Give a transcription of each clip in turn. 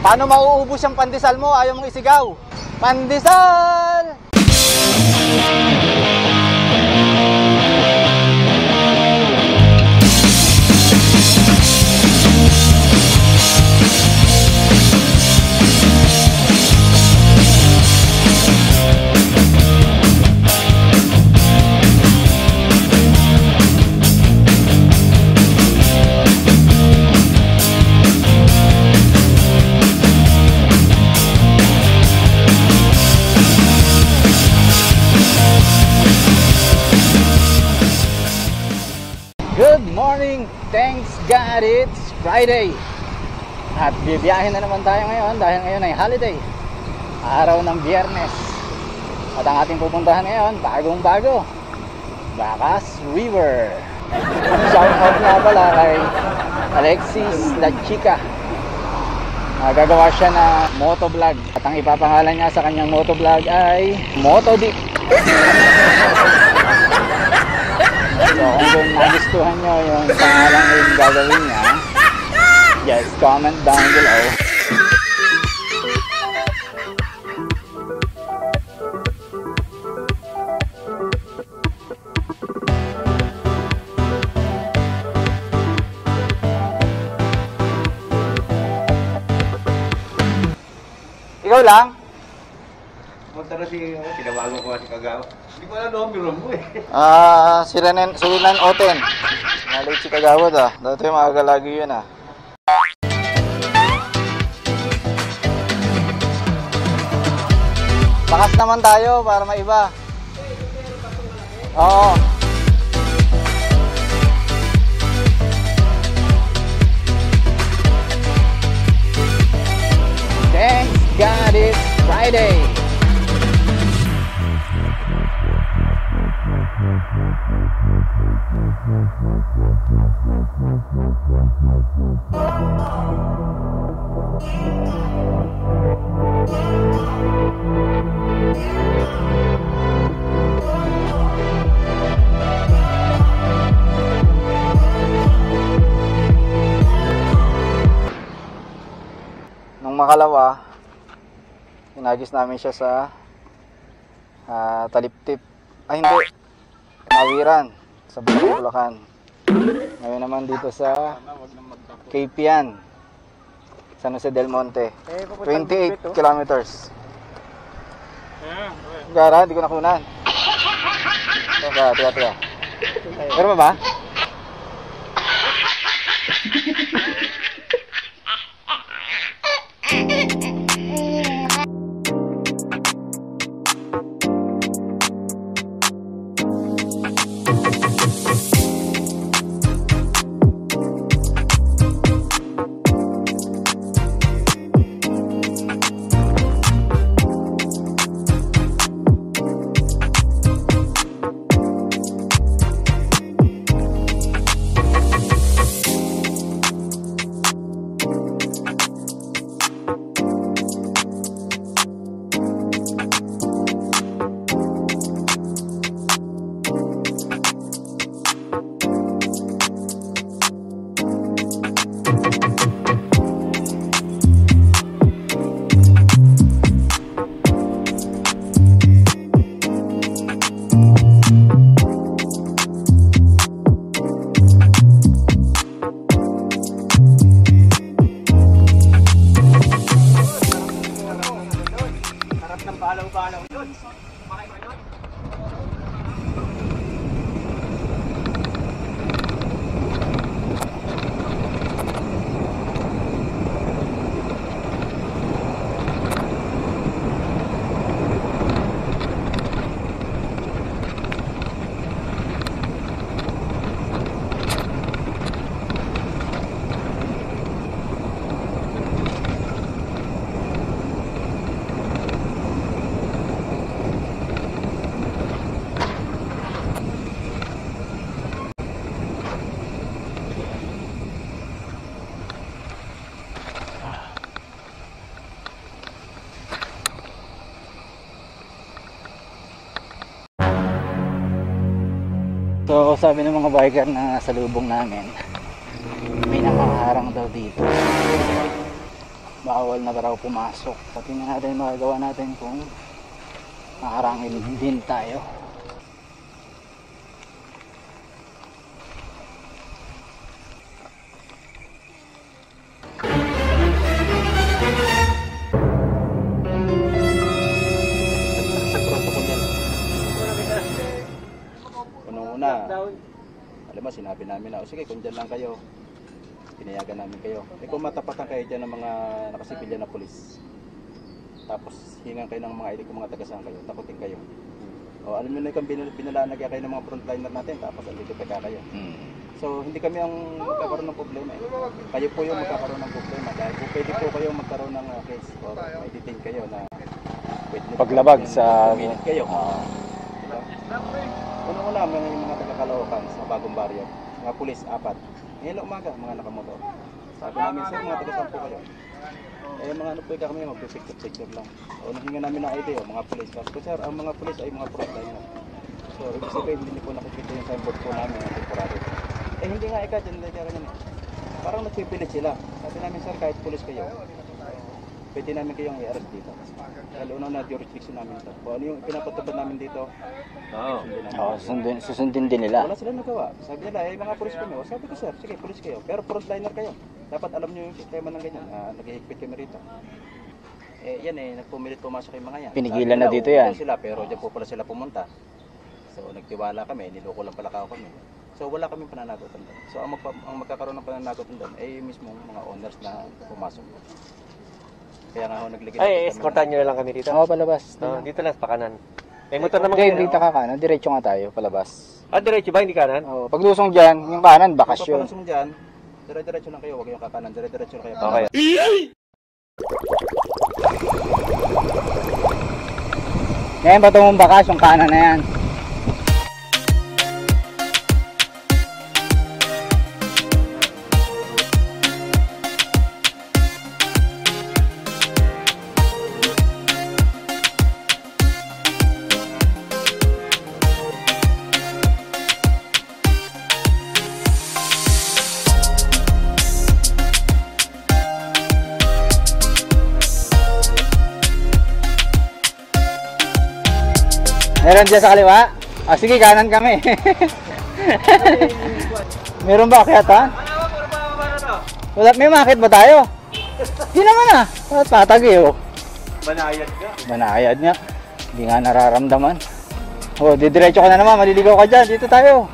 Paano mauubos yung pandesal mo? Ayaw mong isigaw. Pandesal! Friday! At bibiyahin na naman tayo ngayon dahil ngayon ay holiday. Araw ng biyernes. At ang ating pupuntahan ngayon, bagong bago. Bacas River. Shout out nga pala kay Alexis La Chica. Ah, gagawa siya na motovlog. At ang ipapangalan niya sa kanyang motovlog ay Motodip. So kung nagustuhan nyo yung pangalan yung gagawin niya, just comment down below. Ikaw lang? Punta na si, ano, tinawagan ko si Kagawa. Hindi ko alam numero mo eh. Ah, si Renan, si Renan Oten. Nalate si Kagawad ah. Dati maaga lagi yun ah. Bakas naman tayo para maiba. Oo. Thanks God it's Friday. Makalawa, inagis namin siya sa ah, Taliptip. Ay hindi, Mawiran sa Bulacan, Bulacan. Ngayon naman dito sa Capian, San Jose del Monte. 28 kilometers. Gara, hindi ko nakunan. Teka, teka, teka. Meron ba ba? So sabi ng mga biker na sa lubong namin, may nakaharang daw dito. bawal na raw pumasok. Pati na natin magagawa natin kung makarangin din tayo. Unang-una, alam mo, sinabi namin na, o sige, kung dyan lang kayo, pinayagan namin kayo. Eh kung matapatan kayo dyan ng mga nakasibilyan na polis, tapos hingan kayo ng mga ID kung mga tagasaan kayo, takutin kayo. O alam nyo na yung binal- binalanagya kayo ng mga frontliner natin, tapos andito pa kayo. Hmm. So hindi kami ang magkakaroon ng problema eh. Kayo po yung magkakaroon ng problema dahil po pwede po kayo magkaroon ng uh, case or may detain kayo na pwede Paglabag sa- kayo. Ah. Diba? Unang-una, may mga taga-Caloocan sa bagong baryo. Mga pulis, apat. Ngayon umaga, mga nakamotor. Sabi namin, sir, mga taga-sampo kayo. Eh, mga ano po kami, mag-picture-picture lang. O, nahinga namin ng ID, o, mga pulis. Ko, sir, ang mga pulis ay mga frontliner. So, ibig sabihin, hindi po nakikita yung signboard po namin na temporary. Eh, hindi nga ika, dyan lang ganyan eh. Parang nagpipilit sila. Sabi namin, sir, kahit pulis kayo, pwede namin kayong i-arrest dito. Dahil una na jurisdiction namin ito. Kung ano yung pinapatupad namin dito, Oo. Oh, susundin, susundin din nila. Wala sila nagawa. Sabi nila, eh mga pulis kami. O, sabi ko sir, sige pulis kayo. Pero frontliner kayo. Dapat alam nyo yung sistema ng ganyan. Uh, Naghihigpit kami rito. Eh yan eh, nagpumilit pumasok yung mga yan. Pinigilan Sabi na dito yan. daw Sila, pero dyan po pala sila pumunta. So nagtiwala kami, niloko lang pala kami. So wala kaming pananagutan doon. So ang, magpa, ang magkakaroon ng pananagutan doon ay yung mismong mga owners na pumasok. Kaya nga ho nagligid Ay, escortan nyo na lang kami dito. Oo, palabas. Oh, dito lang, sa pakanan. May motor naman Hindi, kayo. dito ka kanan. Diretso nga tayo, palabas. Ah, diretso ba? Hindi kanan? Oh, paglusong dyan, yung kanan, bakasyon. Pagpapalusong dyan, dire-diretso lang kayo, huwag kayong kakanan, dire-diretso lang kayo. Okay. Ngayon pa itong bakasyon, kanan na yan. Meron dyan sa kaliwa? Ah, sige, kanan kami. Meron ba akyatan? Wala, may makit ba tayo? Di naman ah. Wala tatag eh oh. Banayad ka. Manayad nga. Hindi nga nararamdaman. Oh, didiretso ka na naman. Maliligaw ka dyan. Dito tayo.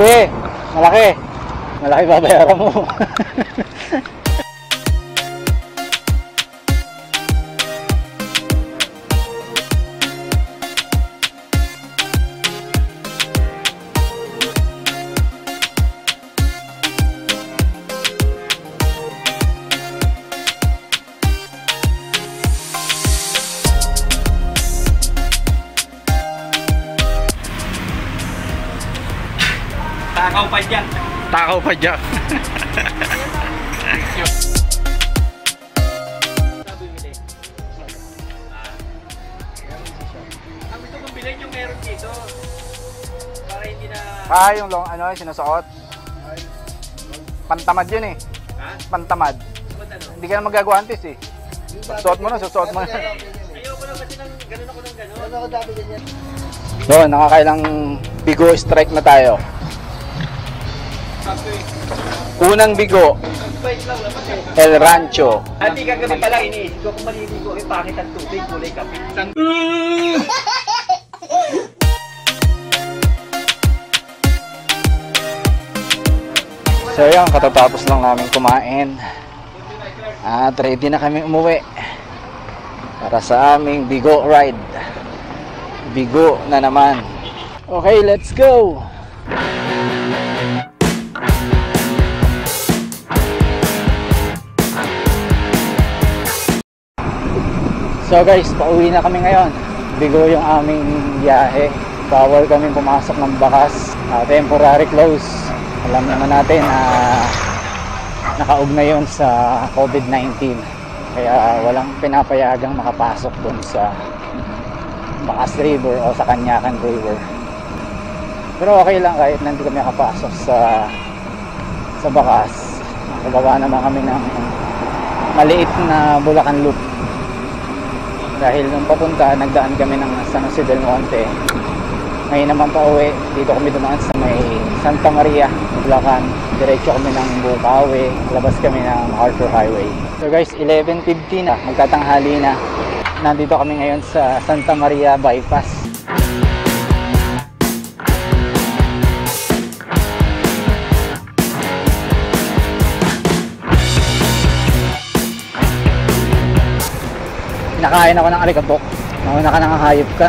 Sige, malaki. Malaki babayaran mo. Takaw pa dyan. Takaw pa dyan. Na... Ah, yung long, ano, sinusuot. Pantamad yun eh. Ha? Pantamad. Ano? Hindi ka na magagawa antes eh. Susuot mo na, susuot mo na. Ayoko lang kasi ng ganun ako ng ganun. So, nakakailang bigo strike na tayo. Unang bigo. El Rancho. At di kagabi pa lang iniisip ko kung maliligo eh, bakit ang tubig kulay kape. So yun, katatapos lang namin kumain. At ready na kami umuwi. Para sa aming Bigo ride. Bigo na naman. Okay, let's go! So guys, pauwi na kami ngayon. Bigo yung aming biyahe. Bawal kami pumasok ng bakas. Ah, temporary close. Alam naman natin na nakaugnay yun sa COVID-19 kaya walang pinapayagang makapasok dun sa Bakas River o sa Kanyakan River pero okay lang kahit nandito kami nakapasok sa sa Bakas nakagawa naman kami ng maliit na Bulacan Loop dahil nung papunta nagdaan kami ng San Jose del Monte. Ngayon naman pa uwi dito kami dumaan sa may Santa Maria. Bulacan diretso kami ng Bukawi. Labas kami ng Arthur Highway. So guys 11.50 na. Magtatanghali na. Nandito kami ngayon sa Santa Maria Bypass Nakain ako ng alikabok. Nauna ka nang hayop ka.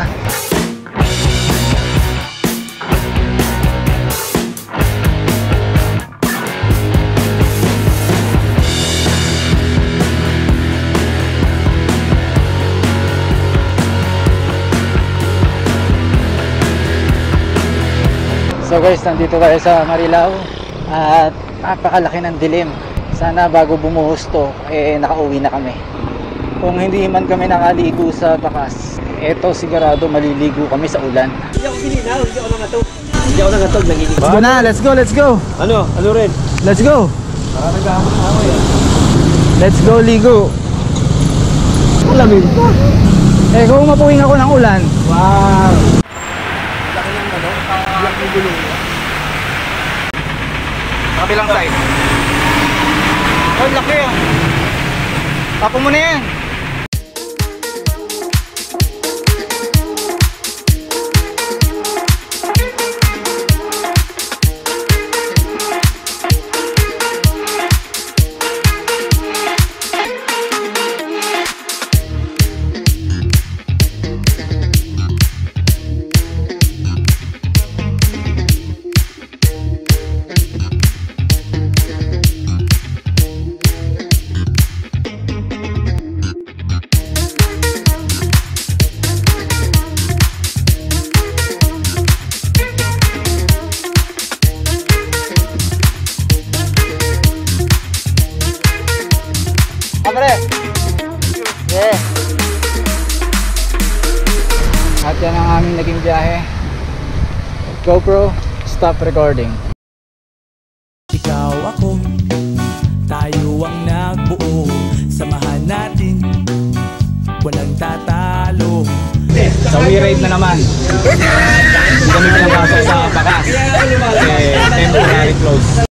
So guys, nandito tayo sa Marilao at napakalaki ng dilim. Sana bago bumuhos to, eh nakauwi na kami. Kung hindi man kami nakaligo sa bakas, eto sigurado maliligo kami sa ulan. Hindi ako bininaw, hindi ako nangatog. Hindi ako nangatog, nanginig. Let's go na, let's go, let's go. Ano? Ano rin? Let's go. Parang nagkahamon na ako yan. Let's go ligo. Ulamin pa. Eh kung mapuwing ako ng ulan, Wow! Laki ng ano? Iyak yung gulong. kabilang side. Oh, laki ah. Tapo mo na yan. GoPro, stop recording. Ikaw ako, tayo ang nagbuo Samahan natin, walang tatalo Sa we ride na naman. Hindi kami pinapasok sa bakas. Eh, temporary close.